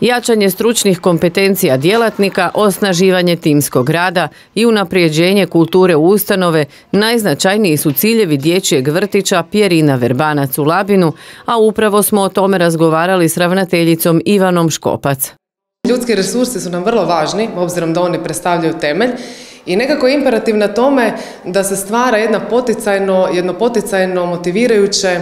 Jačanje stručnih kompetencija djelatnika, osnaživanje timskog rada i unaprijeđenje kulture ustanove najznačajniji su ciljevi dječjeg vrtića Pjerina Verbanac u Labinu, a upravo smo o tome razgovarali s ravnateljicom Ivanom Škopac. Ljudski resursi su nam vrlo važni, obzirom da oni predstavljaju temelj i nekako je imperativ na tome da se stvara jedna poticajno, jedno poticajno motivirajuće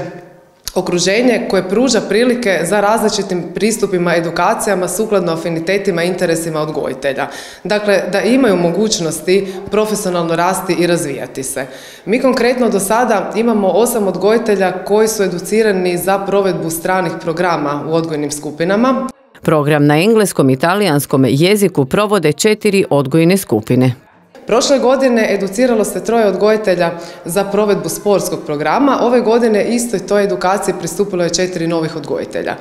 okruženje koje pruža prilike za različitim pristupima, edukacijama sukladno afinitetima i interesima odgojitelja. Dakle, da imaju mogućnosti profesionalno rasti i razvijati se. Mi konkretno do sada imamo osam odgojitelja koji su educirani za provedbu stranih programa u odgojnim skupinama. Program na engleskom i talijanskom jeziku provode četiri odgojne skupine. Prošle godine educiralo se troje odgojitelja za provedbu sportskog programa. Ove godine istoj toj edukaciji pristupilo je četiri novih odgojitelja.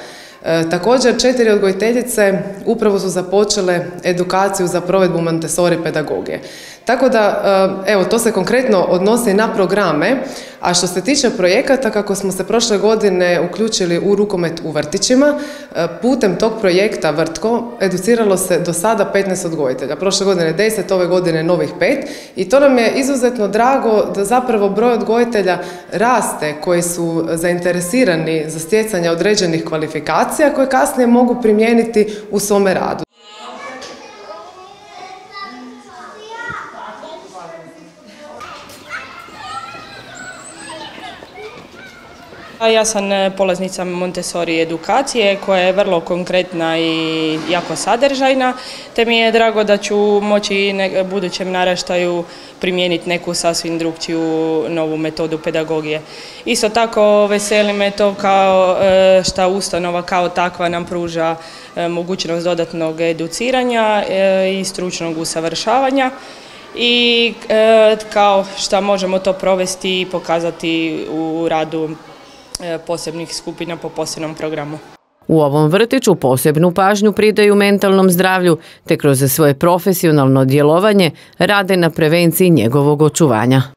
E, također četiri odgojiteljice upravo su započele edukaciju za provedbu Montessori pedagogije. Tako da, e, evo, to se konkretno odnosi na programe, a što se tiče projekata, kako smo se prošle godine uključili u rukomet u vrtićima, e, putem tog projekta Vrtko educiralo se do sada 15 odgojitelja. Prošle godine 10, ove godine novih 5 i to nam je izuzetno drago da zapravo broj odgojitelja raste koji su zainteresirani za stjecanje određenih kvalifikacija koje kasnije mogu primijeniti u svome radu. Ja sam e, polaznica Montessori edukacije koja je vrlo konkretna i jako sadržajna, te mi je drago da ću moći budućem naraštaju primijeniti neku sasvim drugčiju novu metodu pedagogije. Isto tako veseli me to kao e, šta ustanova kao takva nam pruža e, mogućnost dodatnog educiranja i stručnog usavršavanja i kao šta možemo to provesti i pokazati u radu posebnih skupina po posebnom programu. U ovom vrtiću posebnu pažnju pridaju mentalnom zdravlju te kroz svoje profesionalno djelovanje rade na prevenciji njegovog očuvanja.